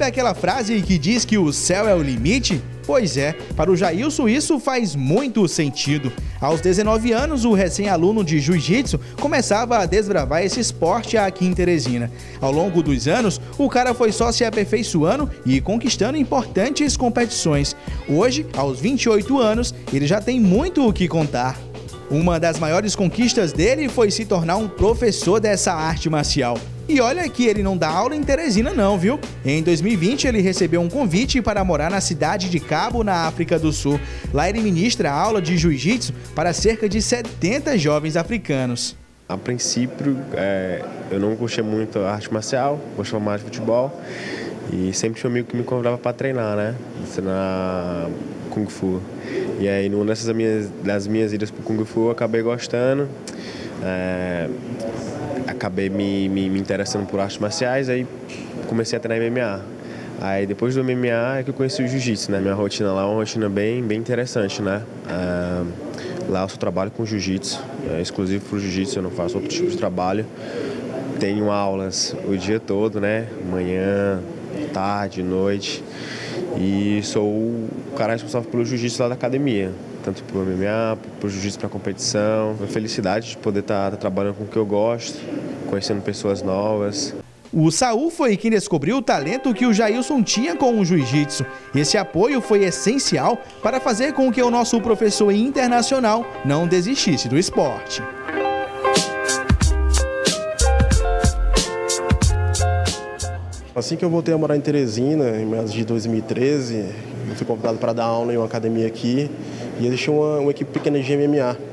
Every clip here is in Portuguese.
Sabe aquela frase que diz que o céu é o limite? Pois é, para o Jailson isso faz muito sentido. Aos 19 anos, o recém-aluno de jiu-jitsu começava a desbravar esse esporte aqui em Teresina. Ao longo dos anos, o cara foi só se aperfeiçoando e conquistando importantes competições. Hoje, aos 28 anos, ele já tem muito o que contar. Uma das maiores conquistas dele foi se tornar um professor dessa arte marcial. E olha que ele não dá aula em Teresina não, viu? Em 2020 ele recebeu um convite para morar na cidade de Cabo, na África do Sul. Lá ele ministra aula de jiu-jitsu para cerca de 70 jovens africanos. A princípio, é, eu não gostei muito da arte marcial, gostava mais de futebol. E sempre tinha um amigo que me convidava para treinar, né? Ensinar Kung Fu. E aí, numa dessas minhas, das minhas idas para Kung Fu, eu acabei gostando. É, acabei me, me, me, interessando por artes marciais, aí comecei a treinar MMA. Aí depois do MMA é que eu conheci o jiu-jitsu, né? Minha rotina lá é uma rotina bem, bem interessante, né? É, lá eu só trabalho com jiu-jitsu, é exclusivo para o jiu-jitsu, eu não faço outro tipo de trabalho. Tenho aulas o dia todo, né? Manhã, tarde, noite. E sou o cara responsável pelo jiu-jitsu lá da academia, tanto pro MMA, pro jiu-jitsu para competição. Uma felicidade de poder estar tá, tá trabalhando com o que eu gosto, conhecendo pessoas novas. O Saul foi quem descobriu o talento que o Jailson tinha com o jiu-jitsu. Esse apoio foi essencial para fazer com que o nosso professor internacional não desistisse do esporte. Assim que eu voltei a morar em Teresina, em meados de 2013, eu fui convidado para dar aula em uma academia aqui e existia uma, uma equipe pequena de MMA.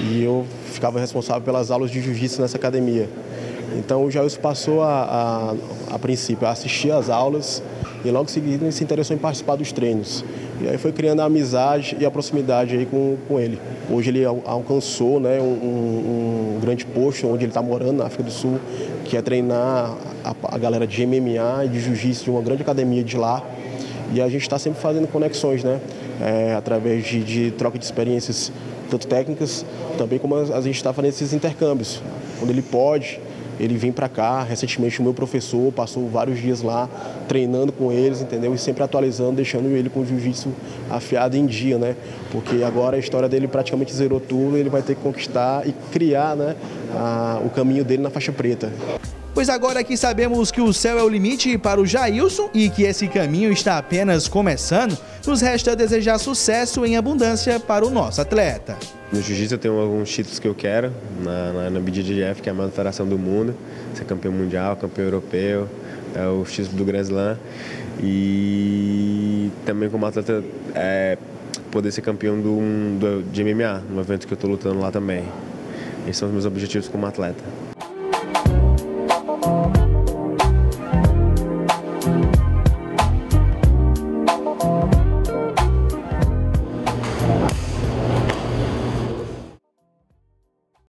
E eu ficava responsável pelas aulas de jiu-jitsu nessa academia. Então o Jailson passou a, a, a princípio a assistir às aulas e logo em seguida ele se interessou em participar dos treinos. E aí foi criando a amizade e a proximidade aí com, com ele. Hoje ele alcançou né, um, um, grande posto onde ele está morando na África do Sul, que é treinar a, a galera de MMA e de jiu-jitsu de uma grande academia de lá. E a gente está sempre fazendo conexões, né? É, através de, de, troca de experiências, tanto técnicas, também como a, a gente está fazendo esses intercâmbios. Quando ele pode, ele vem para cá. Recentemente, o meu professor passou vários dias lá treinando com eles, entendeu? E sempre atualizando, deixando ele com o jiu-jitsu afiado em dia, né? Porque agora a história dele praticamente zerou tudo, ele vai ter que conquistar e criar né, a, o caminho dele na faixa preta. Pois agora que sabemos que o céu é o limite para o Jailson e que esse caminho está apenas começando, nos resta desejar sucesso em abundância para o nosso atleta. No jiu-jitsu eu tenho alguns títulos que eu quero, na, na, na BJJF, que é a maior federação do mundo, ser campeão mundial, campeão europeu, é o título do Grand Slam. E também como atleta é, poder ser campeão do, do, de MMA, no evento que eu estou lutando lá também. Esses são os meus objetivos como atleta.